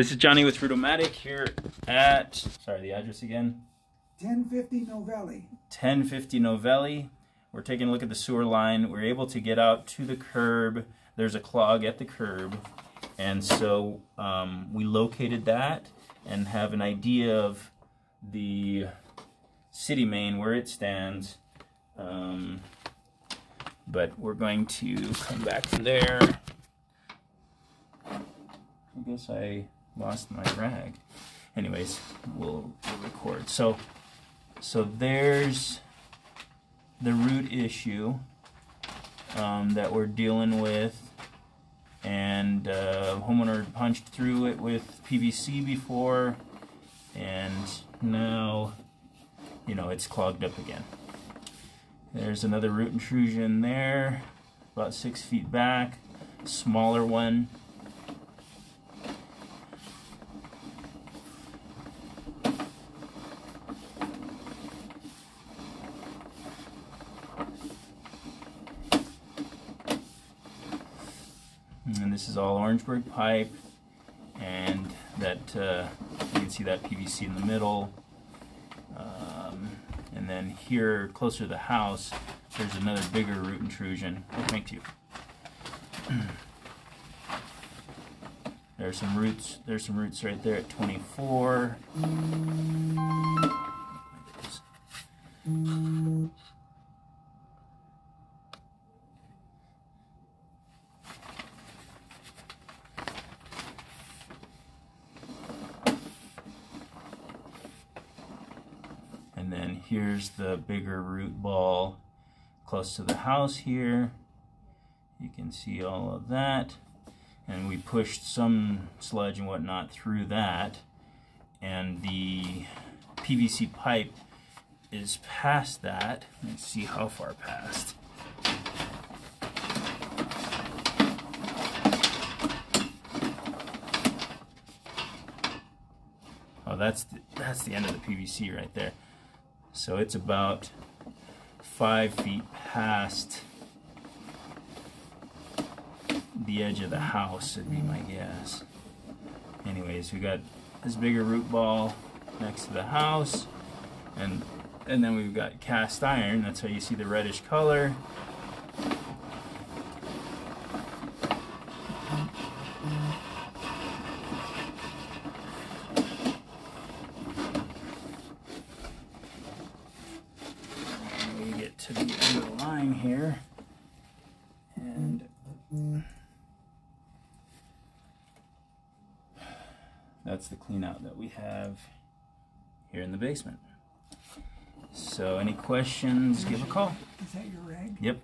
This is Johnny with Rootomatic here at, sorry, the address again? 1050 Novelly. 1050 Novelly. We're taking a look at the sewer line. We're able to get out to the curb. There's a clog at the curb. And so um, we located that and have an idea of the city main, where it stands. Um, but we're going to come back from there. I guess I lost my rag. Anyways, we'll, we'll record. So, so there's the root issue um, that we're dealing with. And uh, homeowner punched through it with PVC before, and now, you know, it's clogged up again. There's another root intrusion there, about six feet back, smaller one. And this is all Orangeburg pipe, and that uh, you can see that PVC in the middle. Um, and then here, closer to the house, there's another bigger root intrusion. Oh, thank you. There's some roots. There's some roots right there at 24. And then here's the bigger root ball close to the house here. You can see all of that. And we pushed some sludge and whatnot through that. And the PVC pipe is past that. Let's see how far past. Oh, that's the, that's the end of the PVC right there. So it's about five feet past the edge of the house, would be my guess. Anyways, we got this bigger root ball next to the house, and and then we've got cast iron. That's how you see the reddish color. we get to the line here. And that's the clean out that we have here in the basement. So any questions, give a call. Is that your rag? Yep.